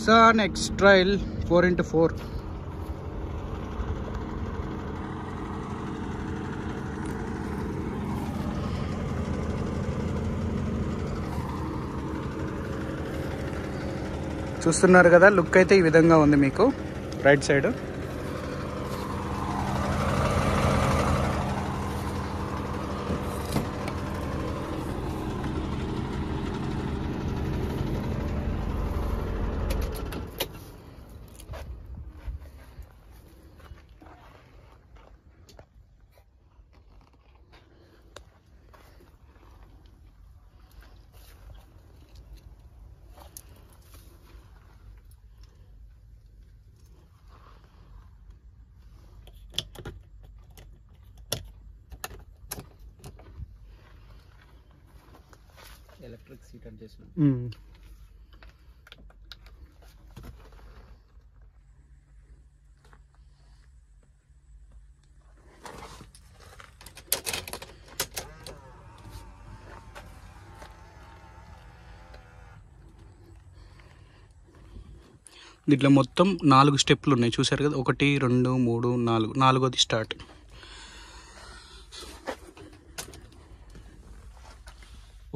Nissan X-Trail four into four చూస్తున్నారు కదా look అయితే ఈ విధంగా ఉంది మీకు రైట్ సైడ్ ఎలక్ట్రిక్ సీట్ చేసిన. దీంట్లో మొత్తం నాలుగు స్టెప్లు ఉన్నాయి. చూసారు కదా? ఒకటి రెండు మూడు నాలుగు. నాలుగోది స్టార్ట్.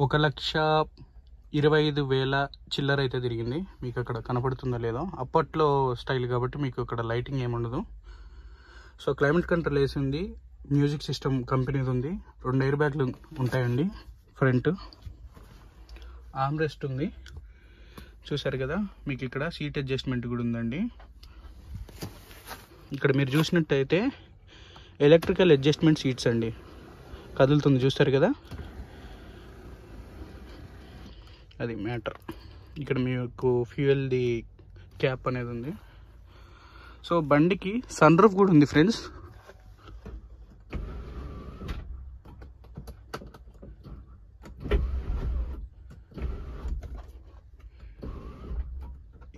ఒక లక్ష ఇరవై ఐదు వేల చిల్లర అయితే తిరిగింది. మీకు అక్కడ కనపడుతుందో లేదో. అప్పట్లో స్టైల్ కాబట్టి మీకు అక్కడ లైటింగ్ ఏముండదు సో క్లైమేట్ కంట్రోల్ వేసి ఉంది మ్యూజిక్ సిస్టమ్ కంపెనీది ఉంది. రెండు ఎయిర్ బ్యాగ్లు ఉంటాయండి ఫ్రంట్. ఆమ్రెస్ట్ ఉంది. చూసారు కదా మీకు ఇక్కడ సీట్ అడ్జస్ట్మెంట్ కూడా ఉందండి. ఇక్కడ మీరు చూసినట్టయితే ఎలక్ట్రికల్ అడ్జస్ట్మెంట్ సీట్స్ అండి. కదులుతుంది. చూస్తారు కదా? అది మ్యాటర్. ఇక్కడ మీకు ఫ్యూయల్ది క్యాప్ అనేది ఉంది. సో బండికి సన్ రూఫ్ కూడా ఉంది ఫ్రెండ్స్.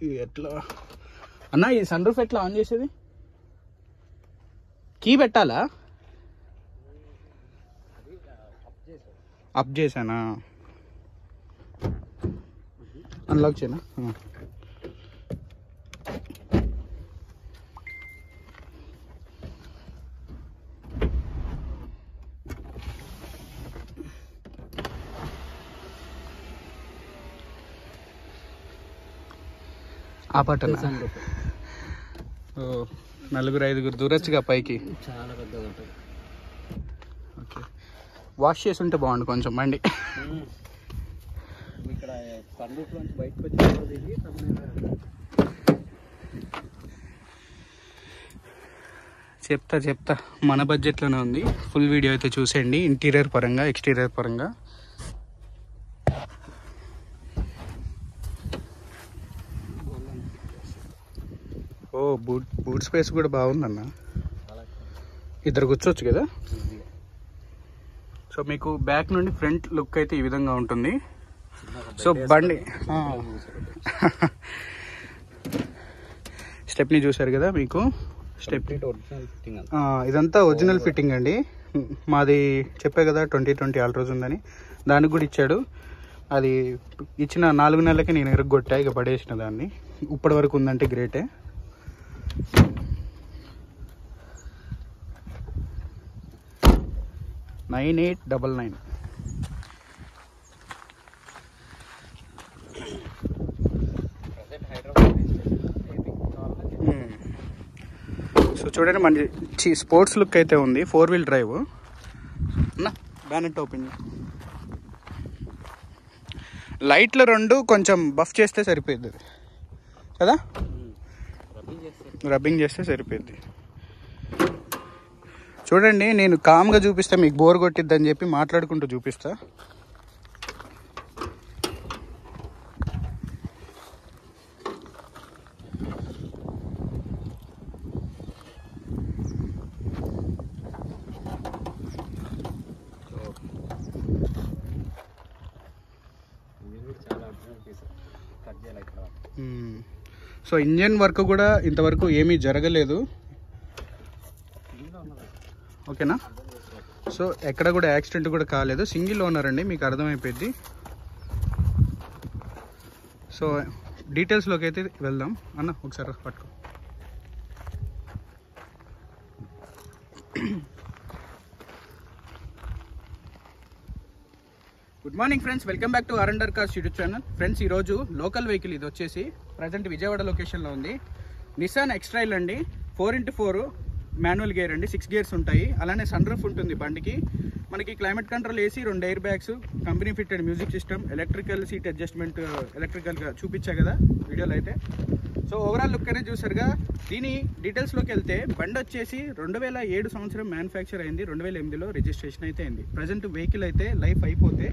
ఇది ఎట్లా? అన్న ఈ సన్ రూఫ్ ఎట్లా ఆన్ చేసేది? కీ పెట్టాలా? అప్ చేశానా? అన్లాక్ చేయనా? ఆ. పట్టణ ఓ నలుగురు ఐదుగురు దూరొచ్చుగా పైకి. చాలా పెద్దగా ఉంటుంది. ఓకే. వాష్ చేసి ఉంటే బాగుండు కొంచెం బండి. ఇక్కడ పండుగ నుంచి బయటకు వచ్చి చెప్తా చెప్తా. మన బడ్జెట్లోనే ఉంది. ఫుల్ వీడియో అయితే చూసేయండి. ఇంటీరియర్ పరంగా ఎక్స్టీరియర్ పరంగా. ఓ బూట్ బూట్ స్పేస్ కూడా బాగుందన్న. ఇద్దరు కూర్చోవచ్చు కదా? సో మీకు బ్యాక్ నుండి ఫ్రంట్ లుక్ అయితే ఈ విధంగా ఉంటుంది. సో బండి. స్టెప్ని చూశారు కదా మీకు? స్టెప్. ఒరిజినల్ ఫిట్టింగ్ ఆ, ఇదంతా ఒరిజినల్ ఫిట్టింగ్ అండి. మాది చెప్పే కదా ట్వంటీ ట్వంటీ ఆల్ట్రోజ్ ఉందని. దానికి కూడా ఇచ్చాడు. అది ఇచ్చిన నాలుగు నెలలకి నేను ఎరగొట్టా ఇక పడేసిన దాన్ని. ఇప్పటి వరకు ఉందంటే గ్రేటే. Nine eight double nine present Hyderabad so చూడండి మంచి స్పోర్ట్స్ లుక్ అయితే ఉంది. Four wheel drive bonnet open లైట్లు రెండు కొంచెం బఫ్ చేస్తే సరిపోయింది కదా? రబ్బింగ్ చేస్తే సరిపోయింది చూడండి నేను కామ్గా చూపిస్తే మీకు బోర్ కొట్టిద్దని చెప్పి మాట్లాడుకుంటూ చూపిస్తా ఇది కూడా చాలా అడ్వాన్స్ పీస్ కట్ చేయాలి ఇక్కడ మ్మ్. సో ఇంజన్ వర్క్ కూడా ఇంతవరకు ఏమీ జరగలేదు. ఓకేనా? సో ఎక్కడ కూడా యాక్సిడెంట్ కూడా కాలేదు. సింగిల్ ఓనర్ అండి మీకు అర్థమైపోయింది సో డీటెయిల్స్లోకి అయితే వెళ్దాం. అన్న ఒకసారి పట్టుకో. Good morning friends welcome back to అరండర్ cars YouTube channel friends ఈరోజు లోకల్ వెహికల్ ఇది వచ్చేసి ప్రజెంట్ విజయవాడ లొకేషన్లో ఉంది. నిసాన్ ఎక్స్ట్రైల్ అండి. Four into four manual gear అండి. సిక్స్ గేర్స్ ఉంటాయి. అలానే సన్ రూఫ్ ఉంటుంది బండికి. మనకి క్లైమేట్ కంట్రోల్ ఏసీ రెండు airbags company fitted music system electrical seat adjustment ఎలక్ట్రికల్గా చూపించా కదా వీడియోలో అయితే. సో ఓవరాల్ లుక్ అనేది చూసారుగా దీని డీటెయిల్స్లోకి వెళ్తే బండి వచ్చేసి రెండు వేల ఏడు సంవత్సరం మ్యానుఫ్యాక్చర్ అయింది. రెండు వేల ఎనిమిదిలో రిజిస్ట్రేషన్ అయితే అయింది. ప్రజెంట్ వెహికల్ అయితే లైఫ్ అయిపోతే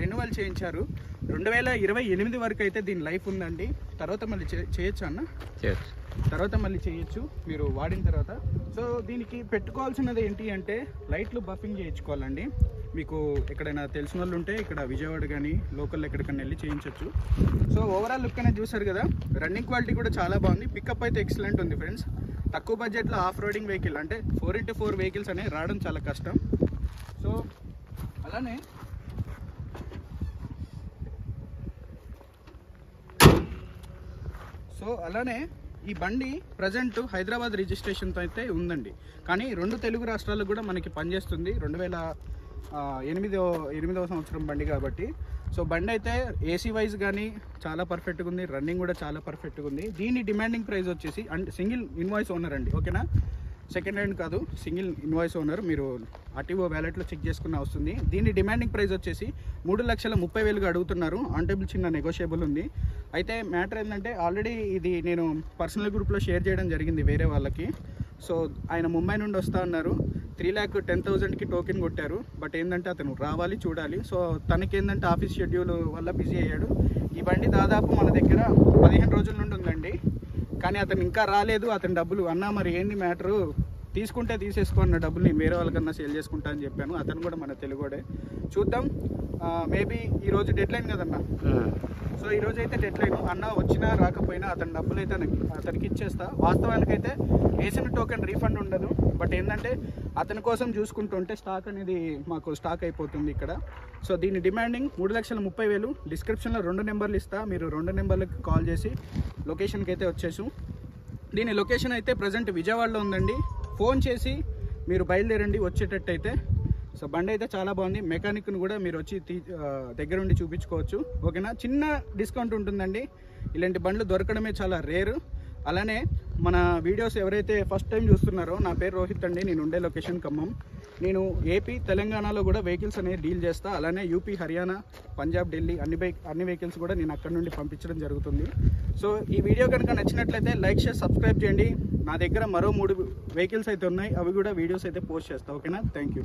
రెన్యువల్ చేయించారు. రెండు వేల ఇరవై ఎనిమిది వరకు అయితే దీని లైఫ్ ఉందండి. తర్వాత మళ్ళీ చేయొచ్చు అన్న? తర్వాత మళ్ళీ చేయొచ్చు. మీరు వాడిన తర్వాత. సో దీనికి పెట్టుకోవాల్సినది ఏంటి అంటే లైట్లు బఫింగ్ చేయించుకోవాలండి. మీకు ఎక్కడైనా తెలిసిన వాళ్ళు ఉంటే ఇక్కడ విజయవాడ కానీ లోకల్ ఎక్కడికైనా వెళ్ళి చేయించవచ్చు సో ఓవరాల్ లుక్ అనేది చూసారు కదా రన్నింగ్ క్వాలిటీ కూడా చాలా బాగుంది. పికప్ అయితే ఎక్సలెంట్ ఉంది ఫ్రెండ్స్ తక్కువ బడ్జెట్లో ఆఫ్ రోడింగ్ వెహికల్ అంటే ఫోర్ ఇంటూ ఫోర్ వెహికల్స్ అనేవి రావడం చాలా కష్టం. సో అలానే సో అలానే ఈ బండి ప్రజెంట్ హైదరాబాద్ రిజిస్ట్రేషన్తో అయితే ఉందండి. కానీ రెండు తెలుగు రాష్ట్రాలకు కూడా మనకి పనిచేస్తుంది. రెండు వేల ఎనిమిదో ఎనిమిదవ సంవత్సరం బండి కాబట్టి. సో బండి అయితే ఏసీ వైజ్ కానీ చాలా పర్ఫెక్ట్గా ఉంది రన్నింగ్ కూడా చాలా పర్ఫెక్ట్గా ఉంది దీని డిమాండింగ్ ప్రైస్ వచ్చేసి అంటే సింగిల్ ఇన్వాయిస్ ఓనర్ అండి ఓకేనా? సెకండ్ హ్యాండ్ కాదు సింగిల్ ఇన్వాయిస్ ఓనర్ మీరు ఆర్టీఓ వ్యాలెట్లో చెక్ చేసుకున్న వస్తుంది. దీని డిమాండింగ్ ప్రైస్ వచ్చేసి మూడు లక్షల ముప్పై వేలుగా అడుగుతున్నారు. ఆన్టేబుల్ చిన్న నెగోషియబుల్ ఉంది. అయితే మ్యాటర్ ఏంటంటే ఆల్రెడీ ఇది నేను పర్సనల్ గ్రూప్లో షేర్ చేయడం జరిగింది వేరే వాళ్ళకి. సో ఆయన ముంబై నుండి వస్తా అన్నారు. త్రీ ల్యాక్ టెన్ థౌజండ్కి టోకెన్ కొట్టారు. బట్ ఏంటంటే అతను రావాలి చూడాలి. సో తనకి ఏంటంటే ఆఫీస్ షెడ్యూల్ వల్ల బిజీ అయ్యాడు. ఈ బండి దాదాపు మన దగ్గర పదిహేను రోజుల నుండి ఉందండి. కానీ అతను ఇంకా రాలేదు అతని డబ్బులు. అన్నా మరి ఏంది మ్యాటరు? తీసుకుంటే తీసేసుకో అన్న డబ్బులు నేను వేరే వాళ్ళకన్నా సేల్ చేసుకుంటా అని చెప్పాను. అతను కూడా మన తెలుగుడే. చూద్దాం. మేబీ ఈ రోజు డెడ్ లైన్ కదన్నా సో ఈ రోజు అయితే డెడ్ లైన్ అన్న వచ్చినా రాకపోయినా అతని డబ్బులు అయితే అతనికి ఇచ్చేస్తా. వాస్తవానికి అయితే వేసిన టోకెన్ రీఫండ్ ఉండదు. బట్ ఏంటంటే అతని కోసం చూసుకుంటుంటే స్టాక్ అనేది మాకు స్టాక్ అయిపోతుంది ఇక్కడ. సో దీని డిమాండింగ్ మూడు లక్షల ముప్పై వేలు. డిస్క్రిప్షన్లో రెండు నెంబర్లు ఇస్తా. మీరు రెండు నెంబర్లకి కాల్ చేసి లొకేషన్కి అయితే వచ్చేసు. దీని లొకేషన్ అయితే ప్రజెంట్ విజయవాడలో ఉందండి. ఫోన్ చేసి మీరు బయలుదేరండి. వచ్చేటట్టు అయితే సో బండి అయితే చాలా బాగుంది. మెకానిక్ను కూడా మీరు వచ్చి తీ దగ్గర ఉండి చూపించుకోవచ్చు. ఓకేనా? చిన్న డిస్కౌంట్ ఉంటుందండి. ఇలాంటి బండ్లు దొరకడమే చాలా రేరు అలానే మన వీడియోస్ ఎవరైతే ఫస్ట్ టైం చూస్తున్నారో నా పేరు రోహిత్ అండి. నేను ఉండే లొకేషన్ ఖమ్మం. నేను ఏపీ తెలంగాణలో కూడా వెహికల్స్ అనేది డీల్ చేస్తా. అలానే యూపీ హర్యానా పంజాబ్ ఢిల్లీ అన్ని బైక్ అన్ని వెహికల్స్ కూడా నేను అక్కడ నుండి పంపించడం జరుగుతుంది. సో ఈ వీడియో కనుక నచ్చినట్లయితే లైక్ షేర్ సబ్స్క్రైబ్ చేయండి. నా దగ్గర మరో మూడు వెహికల్స్ అయితే ఉన్నాయి. అవి కూడా వీడియోస్ అయితే పోస్ట్ చేస్తా. ఓకేనా? Thank you